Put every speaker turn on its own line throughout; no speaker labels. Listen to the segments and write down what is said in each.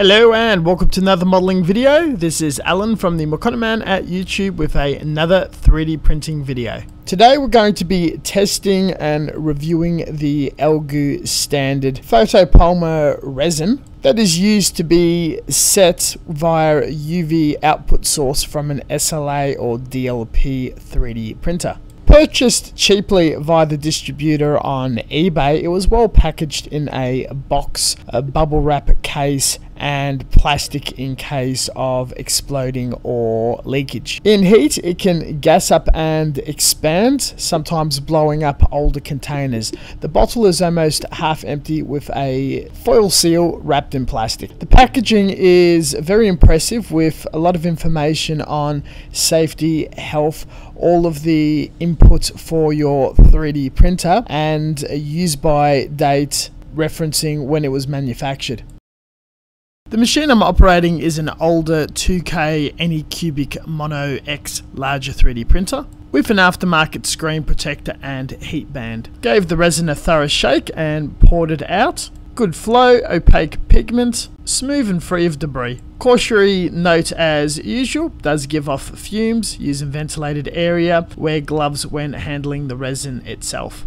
Hello and welcome to another modeling video. This is Alan from the Mokanaman at YouTube with a, another 3D printing video. Today we're going to be testing and reviewing the Elegoo standard photopolymer resin that is used to be set via UV output source from an SLA or DLP 3D printer. Purchased cheaply via the distributor on eBay, it was well packaged in a box, a bubble wrap case, and plastic in case of exploding or leakage. In heat, it can gas up and expand, sometimes blowing up older containers. The bottle is almost half empty with a foil seal wrapped in plastic. The packaging is very impressive with a lot of information on safety, health, all of the input for your 3D printer and a use by date referencing when it was manufactured. The machine I'm operating is an older 2K Anycubic Mono X larger 3D printer with an aftermarket screen protector and heat band. Gave the resin a thorough shake and poured it out. Good flow, opaque pigment, smooth and free of debris. Cautionary note as usual, does give off fumes, using ventilated area, wear gloves when handling the resin itself.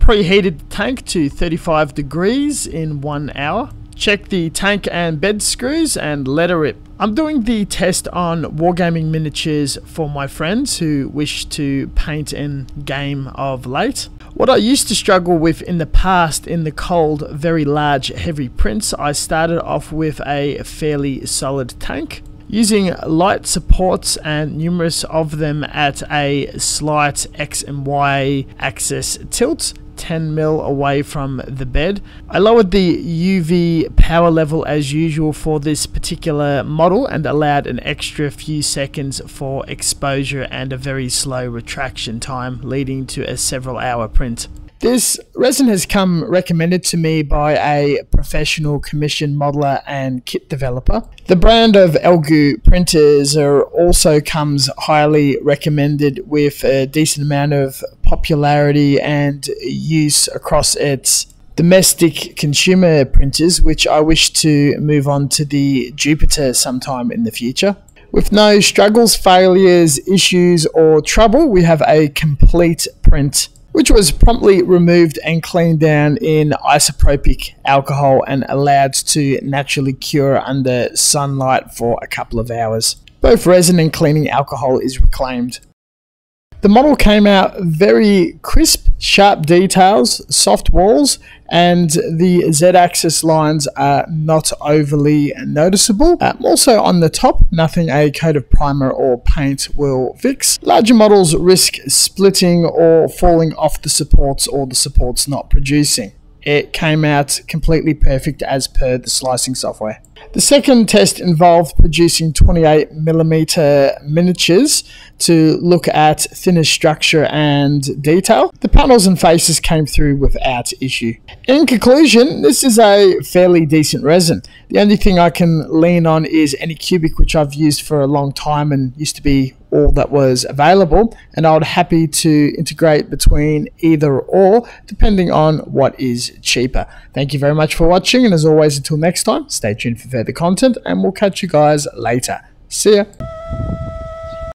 Preheated tank to 35 degrees in one hour. Check the tank and bed screws and let her rip. I'm doing the test on Wargaming miniatures for my friends who wish to paint and game of late. What I used to struggle with in the past in the cold, very large, heavy prints, I started off with a fairly solid tank. Using light supports and numerous of them at a slight X and Y axis tilt 10 mil away from the bed. I lowered the UV power level as usual for this particular model and allowed an extra few seconds for exposure and a very slow retraction time leading to a several hour print. This resin has come recommended to me by a professional commission modeler and kit developer. The brand of Elegoo printers are also comes highly recommended with a decent amount of popularity and use across its domestic consumer printers, which I wish to move on to the Jupiter sometime in the future. With no struggles, failures, issues, or trouble, we have a complete print which was promptly removed and cleaned down in isopropyl alcohol and allowed to naturally cure under sunlight for a couple of hours. Both resin and cleaning alcohol is reclaimed. The model came out very crisp, sharp details, soft walls, and the z-axis lines are not overly noticeable. Um, also on the top, nothing a coat of primer or paint will fix. Larger models risk splitting or falling off the supports or the supports not producing. It came out completely perfect as per the slicing software. The second test involved producing 28mm miniatures to look at thinner structure and detail. The panels and faces came through without issue. In conclusion, this is a fairly decent resin. The only thing I can lean on is Anycubic, which I've used for a long time and used to be all that was available, and I would happy to integrate between either or, depending on what is cheaper. Thank you very much for watching, and as always, until next time, stay tuned for further content, and we'll catch you guys later. See ya.